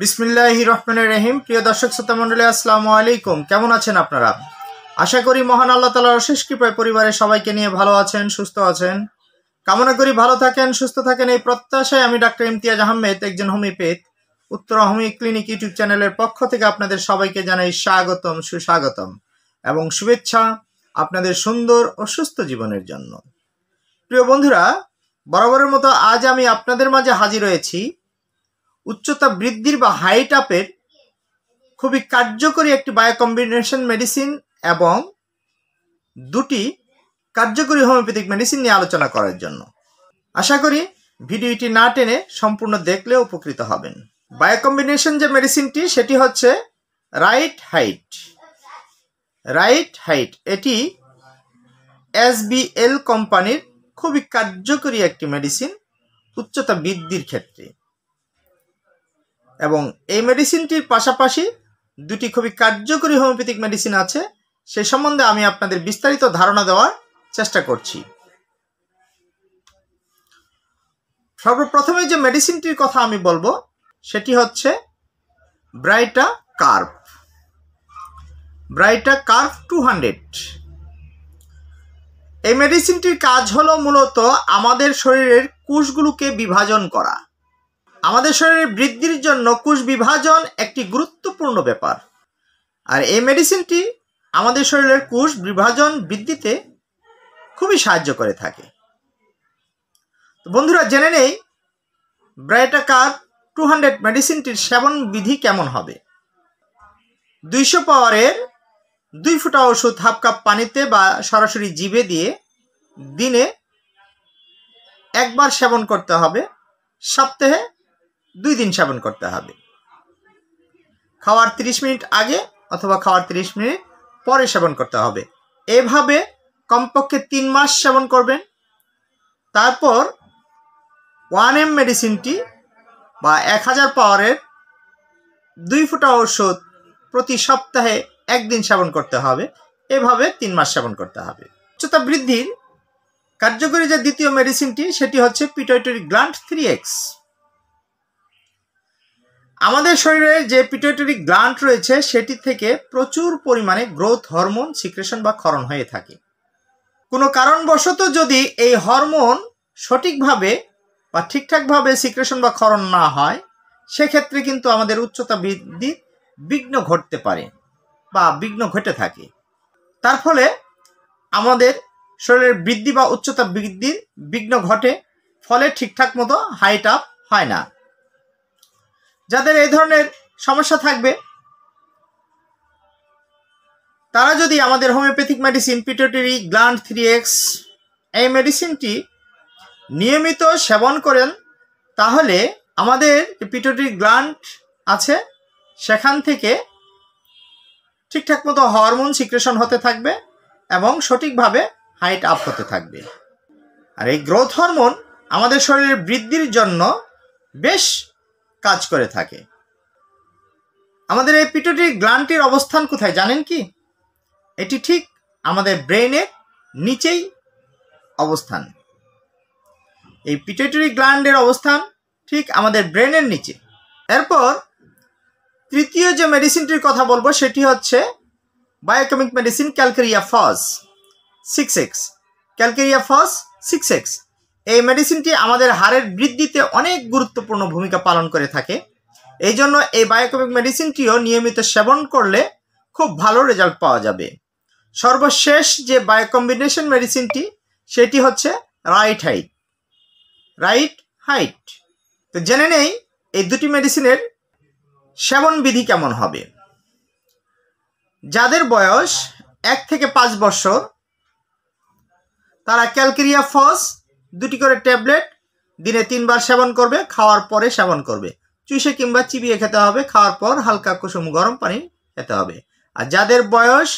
বিসমিল্লাহ রহমানের রহিম। প্রিয় দর্শক, শ্রোতা মন্ডলী আসসালামু আলাইকুম। কেমন আছেন আপনারা? আশা করি মহান আল্লাহ তালার অশেষ কৃপায় পরিবারের সবাইকে নিয়ে ভালো আছেন, সুস্থ আছেন। কামনা করি ভালো থাকেন, সুস্থ থাকেন এই প্রত্যাশায় আমি ডাক্তার ইমতিয়াজ আহমেদ, একজন হোমিওপ্যাথ, উত্তর হোমি ক্লিনিক ইউটিউব চ্যানেলের পক্ষ থেকে আপনাদের সবাইকে জানাই স্বাগতম, সুস্বাগতম এবং শুভেচ্ছা আপনাদের সুন্দর ও সুস্থ জীবনের জন্য। প্রিয় বন্ধুরা, বরাবরের মতো আজ আমি আপনাদের মাঝে হাজির হয়েছি উচ্চতা বৃদ্ধির বা হাইট আপের খুবই কার্যকরী একটি বায়োকম্বিনেশন মেডিসিন এবং দুটি কার্যকরী হোমিওপ্যাথিক মেডিসিন নিয়ে আলোচনা করার জন্য। আশা করি ভিডিওটি না টেনে সম্পূর্ণ দেখলে উপকৃত হবেন। বায়োকম্বিনেশন যে মেডিসিনটি সেটি হচ্ছে রাইট হাইট রাইট হাইট এটি এসবিএল কোম্পানির খুবই কার্যকরী একটি মেডিসিন উচ্চতা বৃদ্ধির ক্ষেত্রে। এবং এই মেডিসিনটির পাশাপাশি দুটি খুবই কার্যকরী হোমিওপ্যাথিক মেডিসিন আছে সে সম্বন্ধে আমি আপনাদের বিস্তারিত ধারণা দেওয়ার চেষ্টা করছি। সর্বপ্রথমে যে মেডিসিনটির কথা আমি বলব, সেটি হচ্ছে baryta carb baryta carb two hundred এই মেডিসিনটির কাজ হলো মূলত আমাদের শরীরের কোষগুলোকে বিভাজন করা। আমাদের শরীরের বৃদ্ধির জন্য কোষ বিভাজন একটি গুরুত্বপূর্ণ ব্যাপার। আর এই মেডিসিনটি আমাদের শরীরের কোষ বিভাজন বৃদ্ধিতে খুবই সাহায্য করে থাকে। তো বন্ধুরা, জেনে নেই ব্রাইটাকার টু হান্ড্রেড মেডিসিনটির সেবন বিধি কেমন হবে। দুইশো পাওয়ারের দুই ফুটা ওষুধ হাফ কাপ পানিতে বা সরাসরি জিভে দিয়ে দিনে একবার সেবন করতে হবে। সপ্তাহে দুই দিন সেবন করতে হবে। খাওয়ার 30 মিনিট আগে অথবা খাওয়ার 30 মিনিট পরে সেবন করতে হবে। এভাবে কমপক্ষে তিন মাস সেবন করবেন। তারপর ওয়ান এম মেডিসিনটি বা এক হাজার পাওয়ারের দুই ফুটা ওষুধ প্রতি সপ্তাহে একদিন সেবন করতে হবে। এভাবে তিন মাস সেবন করতে হবে। উচ্চতা বৃদ্ধির কার্যকরী যে দ্বিতীয় মেডিসিনটি, সেটি হচ্ছে পিটয়টরি গ্লান্ট থ্রি এক্স আমাদের শরীরে যে পিটুইটারি গ্ল্যান্ড রয়েছে, সেটি থেকে প্রচুর পরিমাণে গ্রোথ হরমোন সিক্রেশন বা ক্ষরণ হয়ে থাকে। কোনো কারণবশত যদি এই হরমোন সঠিকভাবে বা ঠিকঠাকভাবে সিক্রেশন বা ক্ষরণ না হয়, সেক্ষেত্রে কিন্তু আমাদের উচ্চতা বৃদ্ধি বিঘ্ন ঘটতে পারে বা বিঘ্ন ঘটে থাকে। তার ফলে আমাদের শরীরের বৃদ্ধি বা উচ্চতা বৃদ্ধির বিঘ্ন ঘটে, ফলে ঠিকঠাক মতো হাইট আপ হয় না। যাদের এই ধরনের সমস্যা থাকবে, তারা যদি আমাদের homeopathic medicine, pituitary, gland three X, এই মেডিসিনটি নিয়মিত সেবন করেন, তাহলে আমাদের পিটোটারি গ্ল্যান্ড আছে, সেখান থেকে ঠিকঠাক মতো হরমোন সিক্রেশন হতে থাকবে এবং সঠিকভাবে হাইট আপ হতে থাকবে। আর এই গ্রোথ হরমোন আমাদের শরীরের বৃদ্ধির জন্য বেশ কাজ করে থাকে। আমাদের এই পিটুটি গ্লান্টির অবস্থান কোথায় জানেন কি? এটি ঠিক আমাদের ব্রেনের নিচেই অবস্থান। এই পিটুইটারি গ্ল্যান্ডের অবস্থান ঠিক আমাদের ব্রেনের নিচে। এরপর তৃতীয় যে মেডিসিনটির কথা বলব, সেটি হচ্ছে biochemic medicine calcarea phos six X. Calcarea phos six X. এই মেডিসিনটি আমাদের হাড়ের বৃদ্ধিতে অনেক গুরুত্বপূর্ণ ভূমিকা পালন করে থাকে। এই জন্য এই বায়োকেমিক মেডিসিনটিও নিয়মিত সেবন করলে খুব ভালো রেজাল্ট পাওয়া যাবে। সর্বশেষ যে বায়োকম্বিনেশন মেডিসিনটি সেটি হচ্ছে রাইট হাইট রাইট হাইট তো জেনে নেই এই দুটি মেডিসিনের সেবন বিধি কেমন হবে। যাদের বয়স এক থেকে পাঁচ বছর, তারা ক্যালকেরিয়া ফস দুটি করে ট্যাবলেট দিনে তিনবার সেবন করবে, খাওয়ার পরে সেবন করবে। চুষে কিংবা চিবিয়ে খেতে হবে, খাওয়ার পর হালকা কুসুম গরম পানি খেতে হবে। আর যাদের বয়স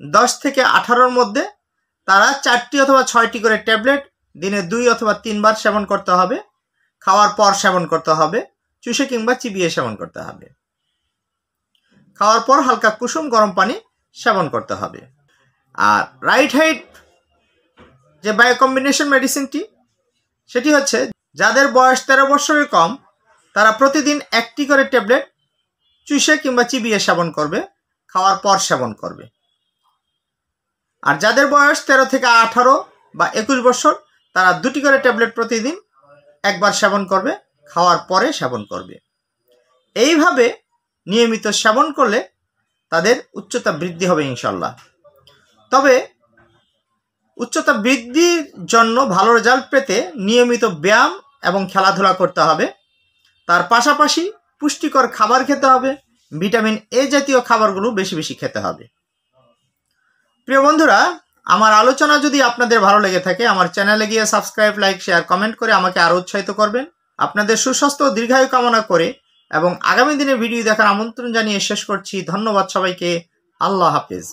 দশ থেকে আঠারোর মধ্যে, তারা চারটি অথবা ছয়টি করে ট্যাবলেট দিনে দুই অথবা তিনবার সেবন করতে হবে, খাওয়ার পর সেবন করতে হবে, চুষে কিংবা চিবিয়ে সেবন করতে হবে। খাওয়ার পর হালকা কুসুম গরম পানি সেবন করতে হবে। আর রাইট হাইট যে বায়োকম্বিনেশন মেডিসিনটি সেটি হচ্ছে, যাদের বয়স তেরো বছরের কম, তারা প্রতিদিন একটি করে ট্যাবলেট, চুষে কিংবা চিবিয়ে সেবন করবে, খাওয়ার পর সেবন করবে। আর যাদের বয়স তেরো থেকে আঠারো বা একুশ বছর, তারা দুটি করে ট্যাবলেট প্রতিদিন একবার সেবন করবে, খাওয়ার পরে সেবন করবে। এইভাবে নিয়মিত সেবন করলে তাদের উচ্চতা বৃদ্ধি হবে ইনশাল্লাহ তবে উচ্চতা বৃদ্ধির জন্য ভালো রেজাল্ট পেতে নিয়মিত ব্যায়াম এবং খেলাধুলা করতে হবে। তার পাশাপাশি পুষ্টিকর খাবার খেতে হবে। ভিটামিন এ জাতীয় খাবারগুলো বেশি বেশি খেতে হবে। প্রিয় বন্ধুরা, আমার আলোচনা যদি আপনাদের ভালো লেগে থাকে, আমার চ্যানেলে গিয়ে সাবস্ক্রাইব লাইক শেয়ার কমেন্ট করে আমাকে আরও উৎসাহিত করবেন। আপনাদের সুস্বাস্থ্য দীর্ঘায়ু কামনা করে এবং আগামী দিনে ভিডিও দেখার আমন্ত্রণ জানিয়ে শেষ করছি। ধন্যবাদ সবাইকে। আল্লাহ হাফিজ।